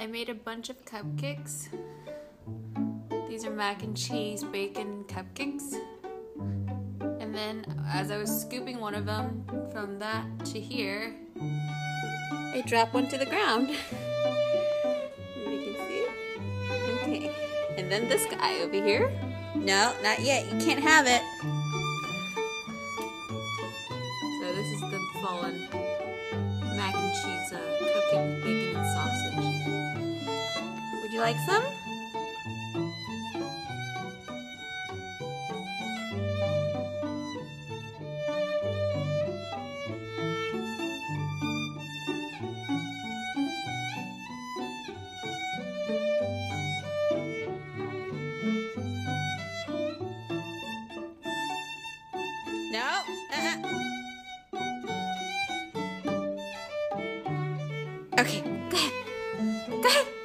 I made a bunch of cupcakes. These are mac and cheese bacon cupcakes. And then as I was scooping one of them from that to here, I dropped one to the ground. Everybody can see? Okay. And then this guy over here. No, not yet. You can't have it. So this is the fallen mac and cheese uh, you like some? No. Uh-uh. Okay, go ahead. Go ahead.